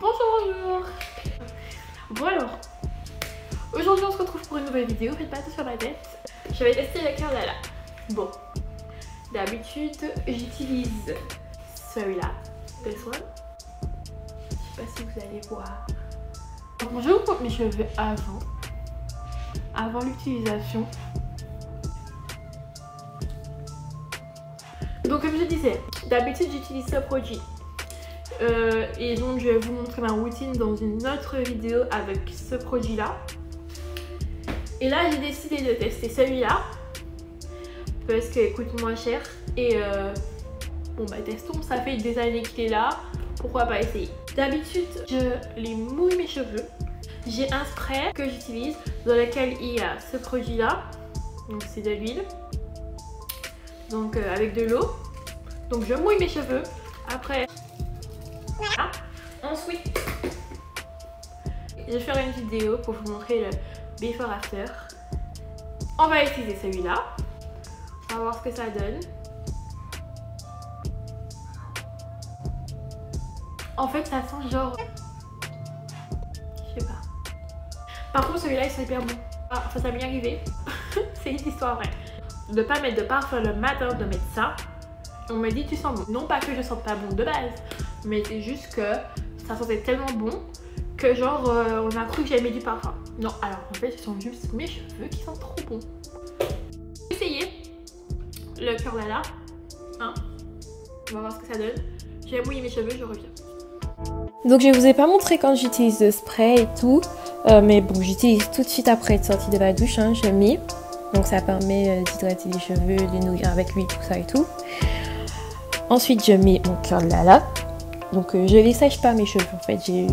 Bonjour, bonjour Bon alors, aujourd'hui on se retrouve pour une nouvelle vidéo, faites pas tout sur la tête. Je vais tester le cœur Lala. Bon, d'habitude j'utilise celui-là, this one. Je sais pas si vous allez voir. Bon, je vous montre mes cheveux avant, avant l'utilisation. Donc comme je disais, d'habitude j'utilise ce produit. Euh, et donc je vais vous montrer ma routine dans une autre vidéo avec ce produit là. Et là j'ai décidé de tester celui-là. Parce qu'il coûte moins cher. Et euh, bon bah testons, ça fait des années qu'il est là. Pourquoi pas essayer? D'habitude je les mouille mes cheveux. J'ai un spray que j'utilise dans lequel il y a ce produit là. Donc c'est de l'huile donc euh, avec de l'eau. Donc je mouille mes cheveux. Après, voilà. Ensuite, je vais faire une vidéo pour vous montrer le before after. On va utiliser celui-là. On va voir ce que ça donne. En fait, ça sent genre... Je sais pas. Par contre, celui-là, il sent hyper bon. Ah, ça m'est arrivé. C'est une histoire vraie de pas mettre de parfum le matin, de mettre ça. On m'a dit tu sens bon. Non pas que je sente pas bon de base, mais c'est juste que ça sentait tellement bon que genre euh, on a cru que j'avais mis du parfum. Non, alors en fait ce sont juste mes cheveux qui sont trop bons. Essayez le là Hein? On va voir ce que ça donne. J'ai mouillé mes cheveux, je reviens. Donc je vous ai pas montré quand j'utilise le spray et tout, euh, mais bon j'utilise tout de suite après être sortie de la douche, hein, je mets. Donc ça permet euh, d'hydrater les cheveux, de nourrir avec lui, tout ça et tout. Ensuite, je mets mon curl là. Donc euh, je les sèche pas mes cheveux en fait. J'ai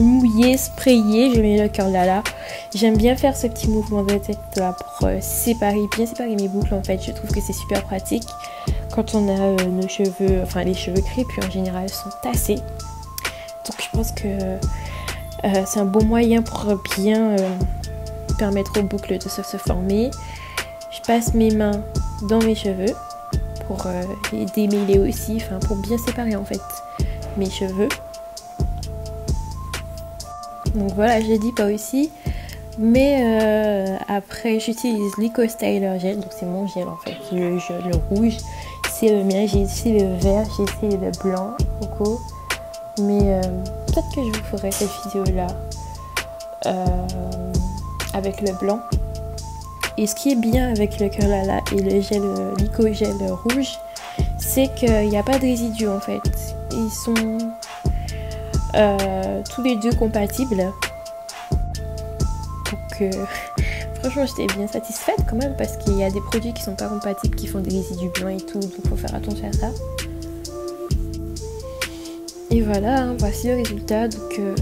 mouillé, sprayé, je mets le curl là. J'aime bien faire ce petit mouvement de tête là pour euh, séparer, bien séparer mes boucles en fait. Je trouve que c'est super pratique quand on a nos cheveux, enfin les cheveux crépus en général sont tassés. Donc je pense que c'est un bon moyen pour bien permettre aux boucles de se, former. Je passe mes mains dans mes cheveux pour euh, les démêler aussi, enfin pour bien séparer en fait cheveux. Donc voilà, je dis pas aussi. Mais euh, après, j'utilise l'Eco Styler Gel, donc c'est mon gel en fait, le, le rouge. C'est le mien, j'ai essayé le vert, j'ai essayé le blanc, beaucoup. Mais euh, peut-être que je vous ferai cette vidéo là avec le blanc. Et ce qui est bien avec le Curlala et le gel, gel rouge, c'est qu'il n'y a pas de résidus en fait. Ils sont euh, tous les deux compatibles. Donc euh, franchement j'étais bien satisfaite quand même parce qu'il y a des produits qui sont pas compatibles qui font des résidus blancs et tout, donc faut faire attention à ça. Et voilà, hein, voici le résultat. Donc euh,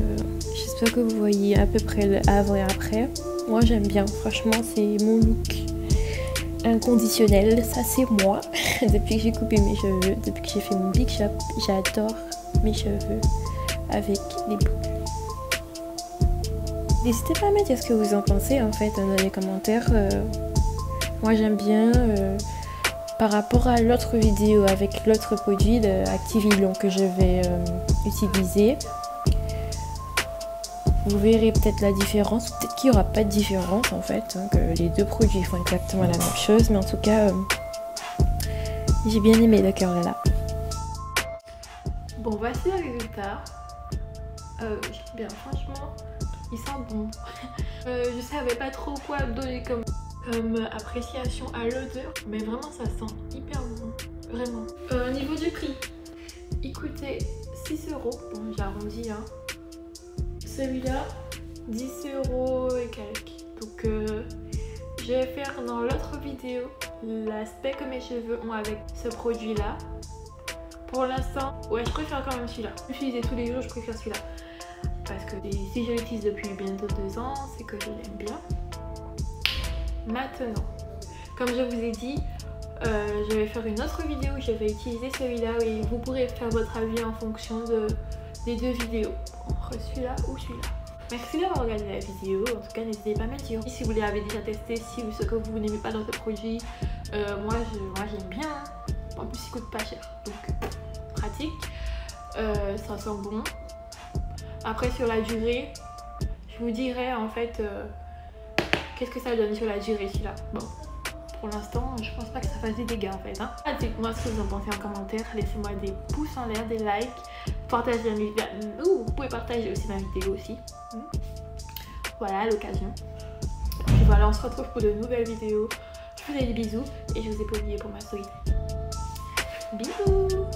j'espère que vous voyez à peu près le avant et après. Moi j'aime bien, franchement c'est mon look inconditionnel, ça c'est moi. depuis que j'ai coupé mes cheveux, depuis que j'ai fait mon big shop, j'adore mes cheveux avec les boucles. N'hésitez pas à me dire ce que vous en pensez en fait dans les commentaires. Euh, moi j'aime bien euh, par rapport à l'autre vidéo avec l'autre produit de Activillon que je vais euh, utiliser. Vous verrez peut-être la différence, peut-être qu'il n'y aura pas de différence en fait, hein, que les deux produits font exactement la même chose, mais en tout cas, j'ai bien aimé le là. Bon, voici le résultat. Euh, bien, franchement, il sent bon. euh, je savais pas trop quoi donner comme, comme appréciation à l'odeur, mais vraiment ça sent hyper bon, vraiment. Euh, au niveau du prix, il coûtait 6 euros, bon j'arrondis hein celui-là 10 euros et quelques. Donc je vais faire dans l'autre vidéo l'aspect que mes cheveux ont avec ce produit là. Pour l'instant, ouais je préfère quand même celui-là. Utiliser tous les jours, je préfère celui-là. Parce que si je l'utilise depuis bientôt deux ans, c'est que je l'aime bien. Maintenant, comme je vous ai dit, euh, je vais faire une autre vidéo où je vais utiliser celui-là et vous pourrez faire votre avis en fonction de, des deux vidéos entre celui-là ou celui-là. Merci d'avoir regardé la vidéo, en tout cas n'hésitez pas à me dire si vous l'avez déjà testé, si ce que vous n'aimez pas dans ce produit, euh, moi j'aime bien, hein. en plus il coûte pas cher, donc pratique, euh, ça sent bon. Après, sur la durée, je vous dirai en fait euh, qu'est-ce que ça donne sur la durée celui-là? Bon, pour l'instant, je pense pas que ça fasse des dégâts en fait. Hein. Dites-moi ce que vous en pensez en commentaire. Laissez-moi des pouces en l'air, des likes. Partagez la vidéo. Vous pouvez partager aussi ma vidéo aussi. Hmm. Voilà, à l'occasion. Et voilà, on se retrouve pour de nouvelles vidéos. Je vous fais des bisous et je vous ai pas oublié pour ma story. Bisous